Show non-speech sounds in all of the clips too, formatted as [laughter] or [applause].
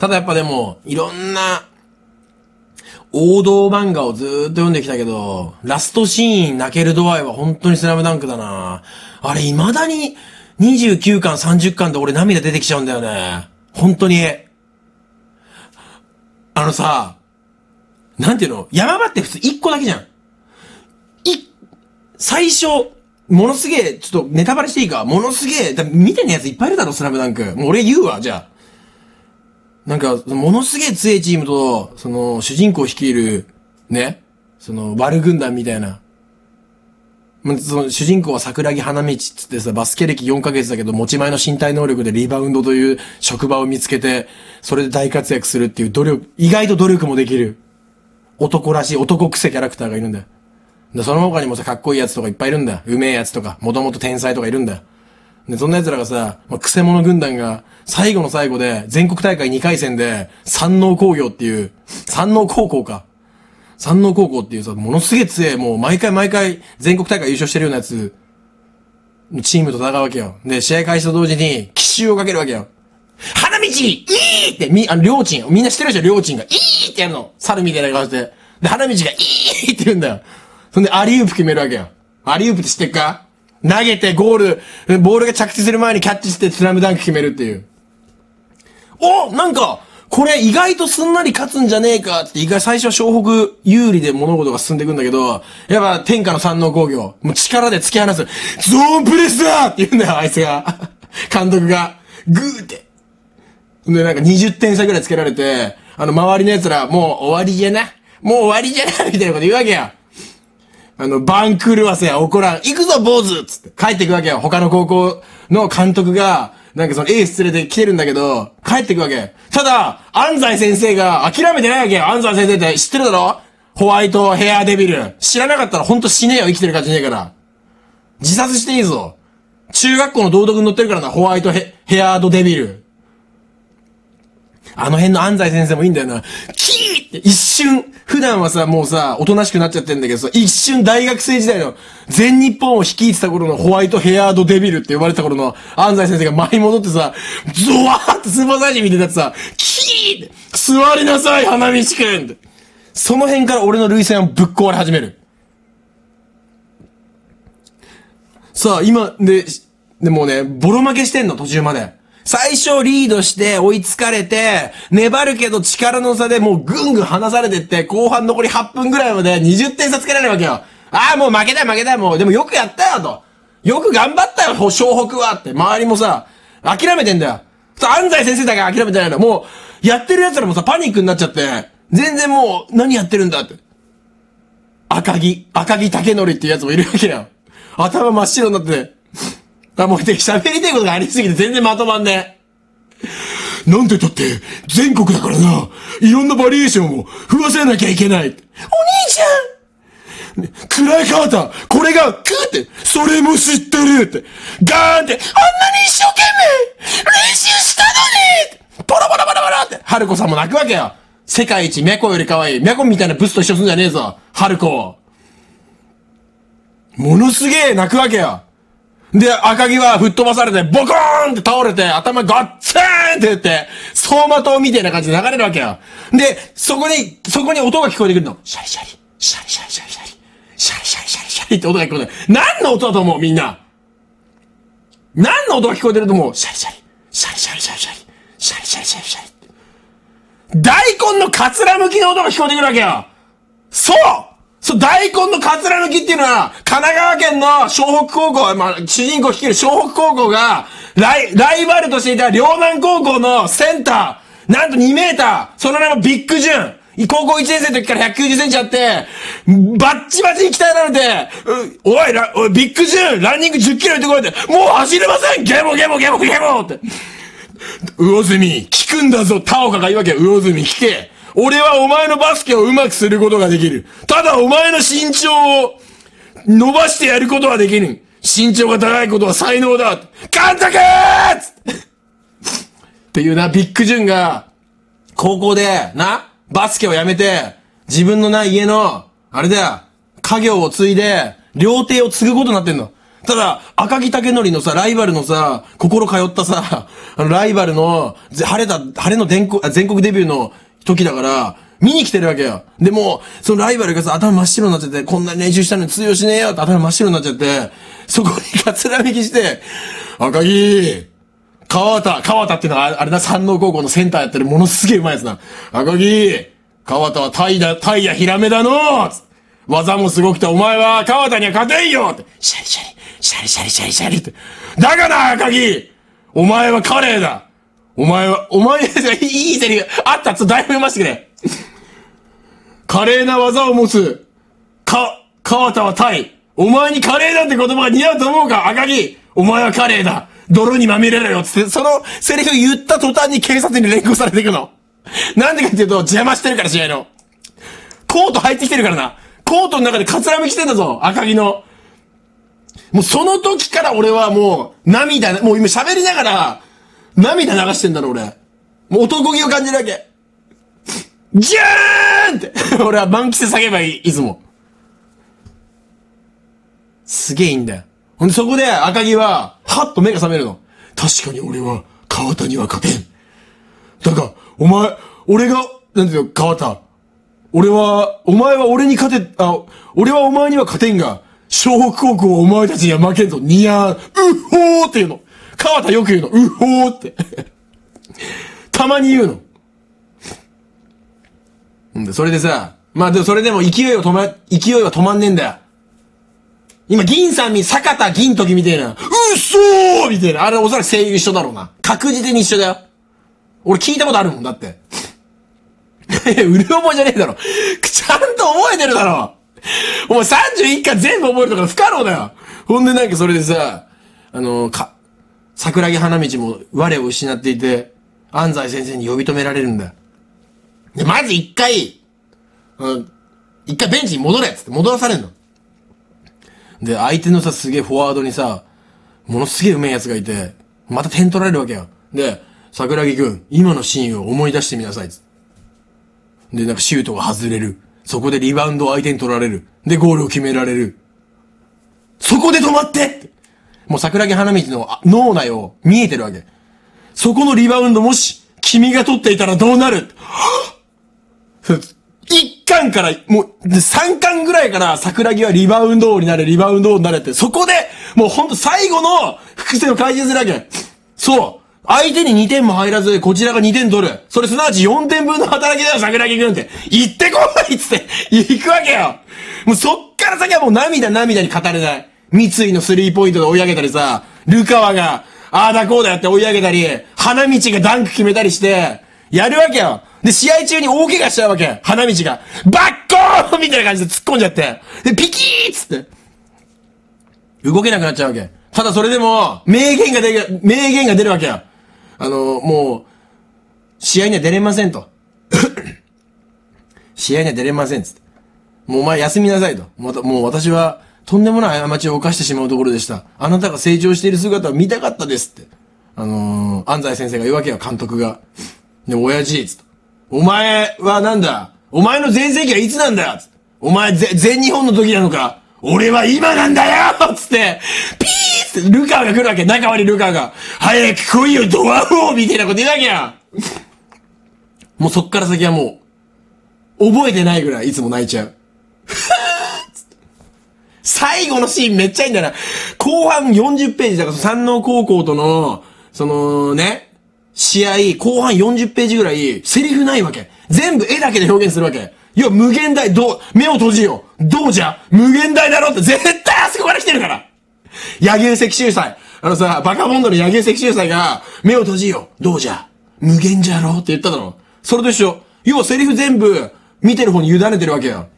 ただやっぱでも、いろんな、王道漫画をずーっと読んできたけど、ラストシーン泣ける度合いは本当にスラムダンクだなあれ未だに29巻30巻で俺涙出てきちゃうんだよね。本当に。あのさ、なんていうの？山場って普通1個だけじゃん。い、最初、ものすげえ、ちょっとネタバレしていいか？ものすげえ、だ見てねやついっぱいいるだろ、スラムダンク。もう俺言うわ、じゃあ。なんか、ものすげえ強いチームと、その、主人公率いる、ね、その、悪軍団みたいな。その、主人公は桜木花道っつってさ、バスケ歴4ヶ月だけど、持ち前の身体能力でリバウンドという職場を見つけて、それで大活躍するっていう努力、意外と努力もできる。男らしい、男癖キャラクターがいるんだよ。その他にもさ、かっこいいやつとかいっぱいいるんだ。うめえやつとか、もともと天才とかいるんだ。で、そんな奴らがさ、まあ、クセ者軍団が、最後の最後で、全国大会2回戦で、山王工業っていう、山王高校か。山王高校っていうさ、ものすげえ強い、もう毎回毎回全国大会優勝してるようなやつ、チームと戦うわけよ。で、試合開始と同時に、奇襲をかけるわけよ。花道いいってみ、あの、りょうちん、みんな知ってるでしょ、りょうちんが。いいってやるの。猿みたいな顔して。で、花道がいいって言うんだよ。そんで、アリウープ決めるわけよ。アリウープって知ってっか？投げてゴール、ボールが着地する前にキャッチしてスラムダンク決めるっていう。おなんか、これ意外とすんなり勝つんじゃねえかって意外最初は湘北有利で物事が進んでいくんだけど、やっぱ天下の山王工業、もう力で突き放す。ゾーンプレスだって言うんだよ、あいつが。[laughs] 監督が。グーって。で、なんか20点差ぐらいつけられて、あの周りの奴ら、もう終わりじゃな。もう終わりじゃなみたいなこと言うわけよ。あの、番狂わせや怒らん。行くぞ、坊主つって帰ってくわけよ。他の高校の監督が、なんかそのエース連れて来てるんだけど、帰ってくわけ。ただ、安西先生が諦めてないわけよ。安西先生って知ってるだろ？ホワイトヘアデビル。知らなかったらほんと死ねよ、生きてる感じねえから。自殺していいぞ。中学校の道徳に載ってるからな、ホワイトヘヘアードデビル。あの辺の安西先生もいいんだよな。キーって一瞬、普段はさ、もうさ、おとなしくなっちゃってんだけどさ、一瞬大学生時代の全日本を率いてた頃のホワイトヘアードデビルって呼ばれてた頃の安西先生が前に戻ってさ、ゾワーってスーパーサイジ見てたってさ、キーって座りなさい、花道くんって。その辺から俺の類線をぶっ壊れ始める。さあ、今、で、でもね、ボロ負けしてんの、途中まで。最初リードして追いつかれて、粘るけど力の差でもうぐんぐん離されてって、後半残り8分ぐらいまで20点差つけられるわけよ。ああ、もう負けたよ負けたよもう。でもよくやったよと。よく頑張ったよ、湘北はって。周りもさ、諦めてんだよ。安西先生だけ諦めてないの。もう、やってる奴らもさ、パニックになっちゃって、全然もう、何やってるんだって。赤木、赤木竹則っていう奴もいるわけよ。頭真っ白になって、あ、もう喋りたいことがありすぎて全然まとまんねえ。なんて言って、全国だからな、いろんなバリエーションを増やせなきゃいけない。お兄ちゃん暗いカーター、これが、クーって、それも知ってるって、ガーンって、あんなに一生懸命、練習したのにポロポロポロポロって、春子さんも泣くわけよ。世界一、メコより可愛い。メコみたいなブスと一緒すんじゃねえぞ。春子。ものすげえ泣くわけよ。で、赤木は吹っ飛ばされて、ボコーンって倒れて、頭ガッツーンって言って、走馬灯みたいな感じで流れるわけよ。で、そこに、そこに音が聞こえてくるの。シャリシャリ、シャリシャリシャリシャリ、シャリシャリシャリシャリって音が聞こえてくる。何の音だと思う？みんな。何の音が聞こえてると思う？シャリシャリ、シャリシャリシャリシャリ、シャリシャリシャリシャリ。大根のかつら剥きの音が聞こえてくるわけよ。そうそう、大根のカツラ抜きっていうのは、神奈川県の湘北高校、まあ、主人公率いる湘北高校が、ライ、ライバルとしていた両南高校のセンター、なんと2メーター、その名もビッグジュン。高校1年生の時から190センチあって、バッチバチに鍛えられて、おい、おい、ビッグジュン、ランニング10キロ行ってこいって、もう走れませんゲボゲボゲボゲボって。魚住、聞くんだぞ、タオカが言うわけ。魚住、聞け。俺はお前のバスケを上手くすることができる。ただお前の身長を伸ばしてやることはできぬ。身長が高いことは才能だ。監督っていうな、ビッグジュンが、高校で、な、バスケをやめて、自分のない家の、あれだよ、家業を継いで、料亭を継ぐことになってんの。ただ、赤木武則のさ、ライバルのさ、心通ったさ、あの、ライバルの、晴れた、晴れの、全国デビューの時だから、見に来てるわけよ。でも、そのライバルがさ、頭真っ白になっちゃって、こんなに練習したのに通用しねえよって頭真っ白になっちゃって、そこにかつらめきして、赤木川田、川田っていうのは、あれな、山王高校のセンターやってるものすげえうまいやつな。赤木川田はタイだ、タイやヒラメだの技もすごくて、お前は川田には勝てんよって、シャリシャリ、シャリシャリシャリシャリって。だがな、赤木お前はカレーだお前は、お前、いいセリフ、あったっつ、だいぶ読ませてくれ。華麗な技を持つ、か、川田はタイ。お前に華麗だって言葉が似合うと思うか赤木お前は華麗だ泥にまみれろよつって、そのセリフ言った途端に警察に連行されていくの。なんでかっていうと、邪魔してるから試合の。コート入ってきてるからな。コートの中でカツラめ着てんだぞ、赤木の。もうその時から俺はもう、涙、もう今喋りながら、涙流してんだろ、俺。もう男気を感じるわけ。ジューンって [laughs] 俺は満喫で叫べばいい、いつも。すげえいいんだよ。ほんでそこで赤木は、はっと目が覚めるの。確かに俺は、川田には勝てん。だが、お前、俺が、なんていうの、川田。俺は、お前は俺に勝て、あ、俺はお前には勝てんが、湘北高校お前たちには負けんぞ、ニヤー、うっほーって言うの。川田よく言うの、うっほーって。たまに言うの。んで、それでさ、まあでもそれでも勢いは止ま、勢いは止まんねえんだよ。今、銀さんに坂田銀時みたいな、うっそーみたいな。あれおそらく声優一緒だろうな。確実に一緒だよ。俺聞いたことあるもんだって。[laughs] うる覚えじゃねえだろ。ちゃんと覚えてるだろ。お前31巻全部覚えるとか不可能だよ。ほんでなんかそれでさ、あのか、桜木花道も我を失っていて、安西先生に呼び止められるんだよ。で、まず一回、うん、一回ベンチに戻れっつって戻らされんの。で、相手のさ、すげえフォワードにさ、ものすげえ上手い奴がいて、また点取られるわけよ。で、桜木くん、今のシーンを思い出してみなさい。で、なんかシュートが外れる。そこでリバウンドを相手に取られる。で、ゴールを決められる。そこで止まってもう桜木花道の脳内を見えてるわけ。そこのリバウンドもし、君が取っていたらどうなる？一巻から、もう、三巻ぐらいから桜木はリバウンド王になれ、リバウンド王になれって、そこで、もうほんと最後の伏線を解説するわけ。そう。相手に2点も入らず、こちらが2点取る。それすなわち4点分の働きだよ、桜木くんって。行ってこないっつって、行くわけよ。もうそっから先はもう涙涙に語れない。三井のスリーポイントで追い上げたりさ、ルカワが、ああだこうだやって追い上げたり、花道がダンク決めたりして、やるわけよ。で、試合中に大怪我しちゃうわけ。花道が。バッコーンみたいな感じで突っ込んじゃって。で、ピキーっつって。動けなくなっちゃうわけ。ただそれでも、名言が出る、名言が出るわけよ。あの、もう、試合には出れませんと。[coughs] 試合には出れませんっつって。もうお前休みなさいと。また、もう私は、とんでもない過ちを犯してしまうところでした。あなたが成長している姿を見たかったですって。あのー、安西先生が言うわけよ、監督が。で、親父、つって。お前はなんだ？お前の全盛期はいつなんだよお前ぜ、全日本の時なのか？俺は今なんだよつって、ピーってルカーが来るわけ。中割りルカーが。早く来いよ、ドア王みたいなこと言うわけやもうそっから先はもう、覚えてないぐらいいつも泣いちゃう。[laughs] 最後のシーンめっちゃいいんだな。後半40ページだから、山王高校との、そのね、試合、後半40ページぐらい、セリフないわけ。全部絵だけで表現するわけ。いや、無限大、どう、目を閉じよう。どうじゃ？無限大だろって絶対あそこから来てるから野球石秀祭。あのさ、バカボンドの野球石秀祭が、目を閉じよう。どうじゃ？無限じゃろって言っただろ。それと一緒。要はセリフ全部、見てる方に委ねてるわけよ。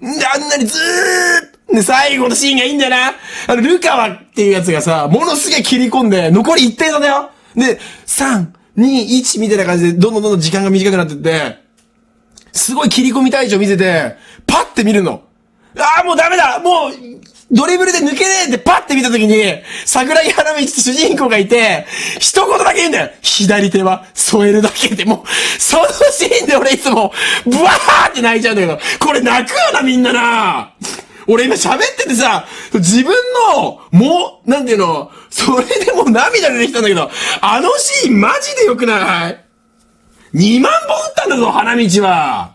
んで、あんなにずーっと、で、最後のシーンがいいんだよな。あの、ルカワっていうやつがさ、ものすげえ切り込んで、残り1点差だよ。で、3、2、1みたいな感じで、どんどんどんどん時間が短くなってって、すごい切り込み隊長見せて、パッて見るの。ああ、もうダメだもう、ドリブルで抜けねえってパッて見たときに、桜木花道って主人公がいて、一言だけ言うんだよ。左手は添えるだけで、もう、そのシーンで俺いつも、ブワーって泣いちゃうんだけど、これ泣くよなみんなな俺今喋っててさ、自分の、もう、なんていうの、それでも涙出てきたんだけど、あのシーンマジでよくない ?2 万本打ったんだぞ、花道は。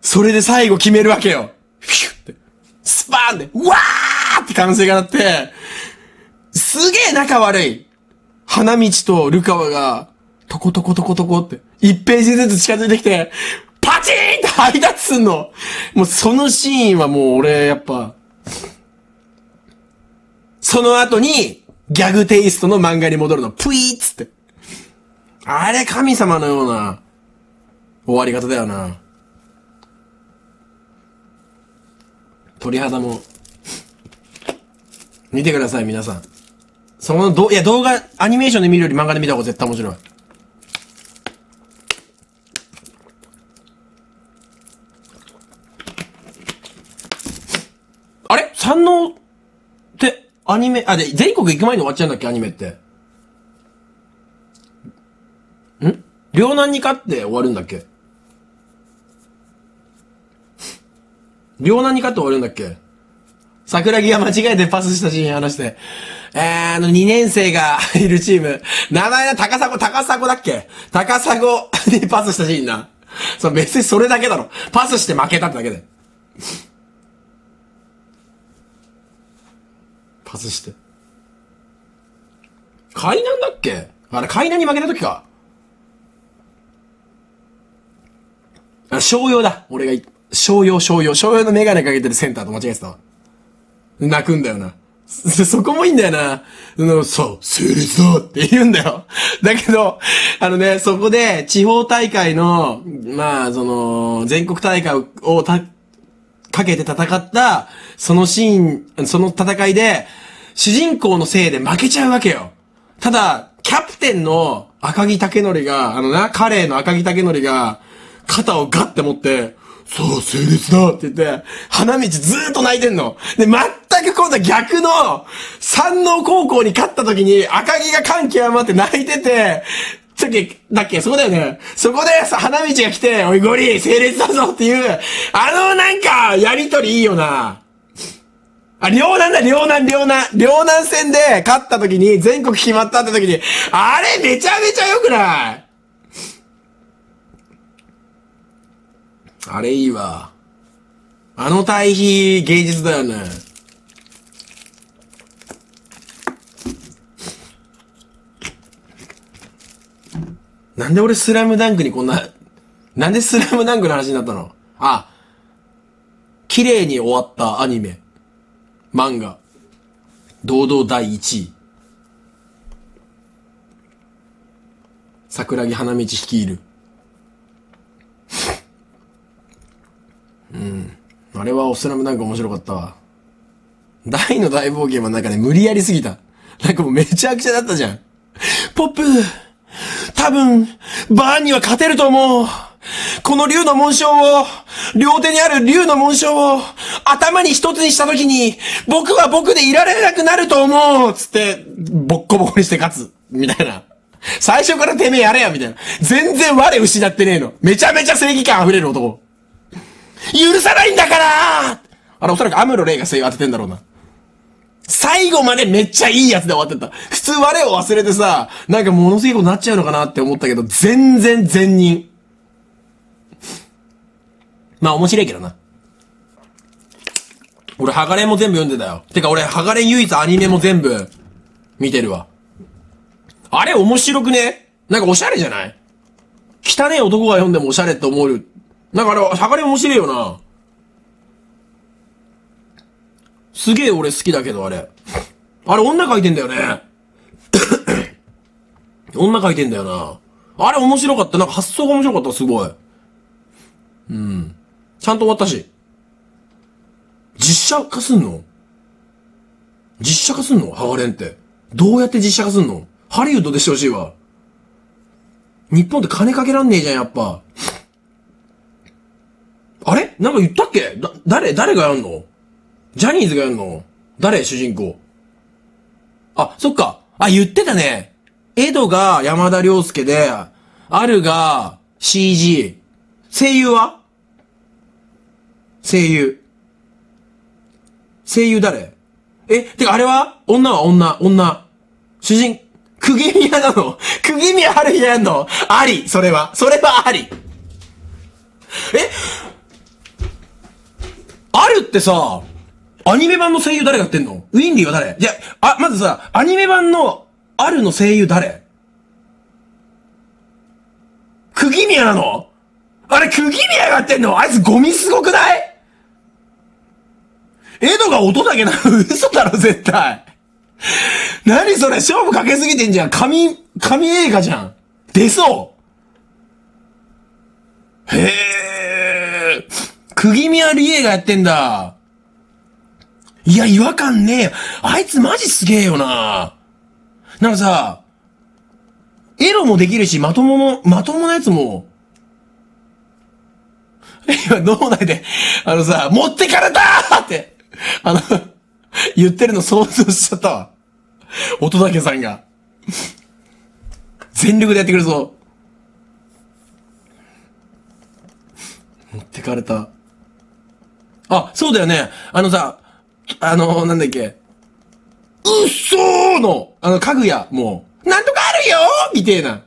それで最後決めるわけよ。フィュって。スパーンで、わーって歓声が鳴って、すげえ仲悪い。花道とルカワが、トコトコトコトコって、1ページずつ近づいてきて、パチーンって配達すんの。もうそのシーンはもう俺、やっぱ、その後に、ギャグテイストの漫画に戻るの。プイーっつって。あれ神様のような終わり方だよな。鳥肌も、見てください、皆さん。そのど、いや、動画、アニメーションで見るより漫画で見た方が絶対面白い。あれ三能って、アニメ、あ、で、全国行く前に終わっちゃうんだっけ、アニメって。ん？両南に勝って終わるんだっけ？両南に勝って終わるんだっけ？桜木が間違えてパスしたシーン話して。えー、あの、2年生が [laughs] いるチーム。名前は高砂、高砂だっけ？高砂にパスしたシーンな。そう、別にそれだけだろ。パスして負けたってだけで。パスして。海南だっけ？あれ、海南に負けた時か。あ、商用だ。俺が、商用、商用、商用のメガネかけてるセンターと間違えてたわ。泣くんだよな。そ [laughs] そこもいいんだよな。うんそう、成立だって言うんだよ。だけど、あのね、そこで地方大会の、まあ、その、全国大会をた、かけて戦った、そのシーン、その戦いで、主人公のせいで負けちゃうわけよ。ただ、キャプテンの赤木竹則が、あのな、カレーの赤木竹則が、肩をガッて持って、そう、成立だって言って、花道ずーっと泣いてんの。で、全く今度は逆の、山王高校に勝った時に赤木が感極まって泣いてて、さっき、だっけ？そこだよね。そこでさ、花道が来て、おいゴリ、整列だぞっていう、あのなんか、やりとりいいよな。あ、両南だ、両南、両南。両南戦で勝った時に、全国決まったって時に、あれめちゃめちゃ良くない？あれいいわ。あの対比、芸術だよね。なんで俺スラムダンクにこんな、なんでスラムダンクの話になったの？あ、綺麗に終わったアニメ、漫画、堂々第1位。桜木花道率いる。うん。あれはおスラムなんか面白かったわ。大の大冒険はなんかね、無理やりすぎた。なんかもうめちゃくちゃだったじゃん。ポップ多分、バーンには勝てると思うこの竜の紋章を、両手にある竜の紋章を、頭に一つにしたときに、僕は僕でいられなくなると思うつって、ボッコボコにして勝つ。みたいな。最初からてめえやれや、みたいな。全然我失ってねえの。めちゃめちゃ正義感溢れる男。許さないんだからあれ、おそらくアムロレイが声優当ててんだろうな。最後までめっちゃいいやつで終わってた。普通我を忘れてさ、なんかものすごいことになっちゃうのかなって思ったけど、全然善人。まあ面白いけどな。俺、ハガレンも全部読んでたよ。てか俺、ハガレン唯一アニメも全部見てるわ。あれ面白くね？なんかおしゃれじゃない？汚ね男が読んでもおしゃれって思うなんかあれ、はがれ面白いよな。すげえ俺好きだけど、あれ。あれ、女描いてんだよね。[coughs] 女描いてんだよな。あれ面白かった。なんか発想が面白かった、すごい。うん。ちゃんと終わったし。実写化すんの？実写化すんの？ハガレンって。どうやって実写化すんの？ハリウッドでしてほしいわ。日本って金かけらんねえじゃん、やっぱ。あれ？なんか言ったっけ？だ、誰誰がやんの？ジャニーズがやんの？誰？主人公。あ、そっか。あ、言ってたね。エドが山田涼介で、あるが CG。声優は？声優。声優誰？え、てかあれは？女は女、女。主人、釘宮なの？[laughs] 釘宮春日やんの？あり、それは。それはあり。え？あるってさ、アニメ版の声優誰がやってんの？ウィンリーは誰？じゃ、あ、まずさ、アニメ版のあるの声優誰？釘宮なの？あれ、釘宮がやってんの？あいつゴミすごくない？エドが音だけなの？嘘だろ、絶対。何それ？勝負かけすぎてんじゃん。神、神映画じゃん。出そうへえ。釘宮理恵がやってんだ。いや、違和感ねえよ。あいつマジすげえよな。なんかさ、エロもできるし、まともの、まともなやつも、今脳内で、あのさ、持ってかれたーって、あの、言ってるの想像しちゃったわ。音だけさんが。全力でやってくれそう。持ってかれた。あ、そうだよね。あのさ、あの、なんだっけ。うっそーの、あの、かぐや、もう、なんとかあるよーみてえな。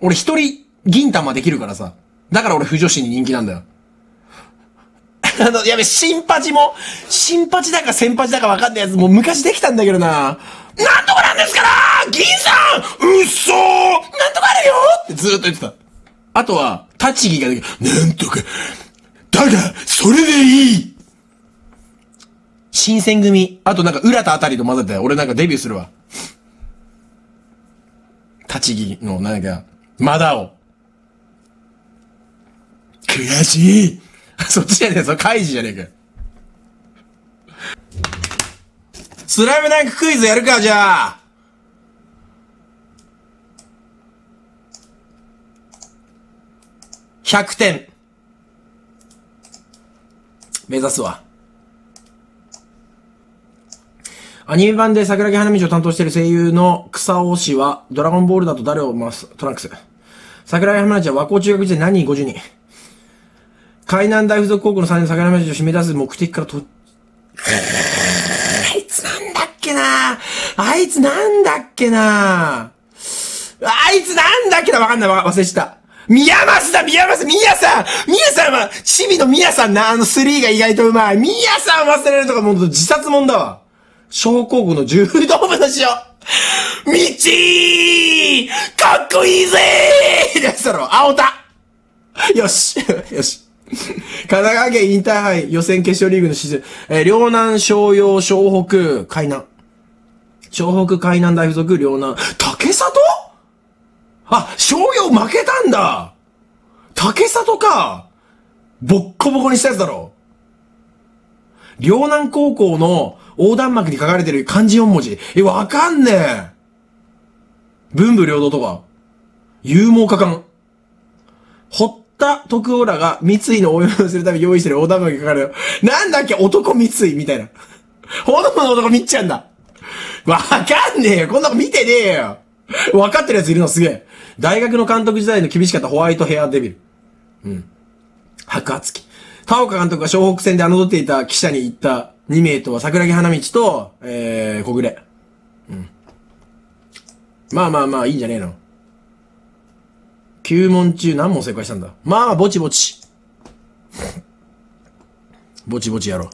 俺一人、銀玉できるからさ。だから俺、不女子に人気なんだよ。[laughs] あの、やべ、新パチも、新パチだか先パチだかわかんないやつもう昔できたんだけどな。なんとかなんですから銀さんうっそーなんとかあるよってずーっと言ってた。あとは、立ち木ができる。なんとか、だが、それでいい新選組。あとなんか、浦田あたりと混ぜて、俺なんかデビューするわ。立ち木の、なんか、まだを。悔しいそっちじゃねえ、それカイジじゃねえか。スラムダンククイズやるか、じゃあ。100点。目指すわ。アニメ版で桜木花道を担当している声優の草尾氏は、ドラゴンボールだと誰を回す？トランクス。桜木花道は和光中学時代何人50人。海南大附属高校の3年桜木花道を締め出す目的からと、あいつなんだっけな？あいつなんだっけな？あいつなんだっけな？わかんない忘れした。宮益だ宮益宮さん宮さんは、チビの宮さんな、あの3が意外とうまい。宮さん忘れるとかもう自殺もんだわ。小高校の柔道部のしよう。みちーかっこいいぜーやつだろ。青田よし。よし。神奈川県インターハイ予選決勝リーグのシーズン、えー、両南商用湘北海南。湘北海南大附属両南。竹里？あ、商用負けたんだ竹里かボッコボコにしたやつだろ。両南高校の横断幕に書かれてる漢字4文字。え、わかんねえ。文武両道とか。勇猛果敢。堀田徳夫らが三井の応援をするため用意してる横断幕に書かれる。なんだっけ男三井みたいな。ほのの男みっちゃんだ。わかんねえよ。こんなの見てねえよ。わかってるやついるのすげえ。大学の監督時代の厳しかったホワイトヘアデビル。うん。白髪き。田岡監督が湘北戦で侮っていた記者に言った二名とは桜木花道と、えー、小暮。うん。まあまあまあ、いいんじゃねえの。9問中何問正解したんだ？まあ、ぼちぼち。[laughs] ぼちぼちやろう。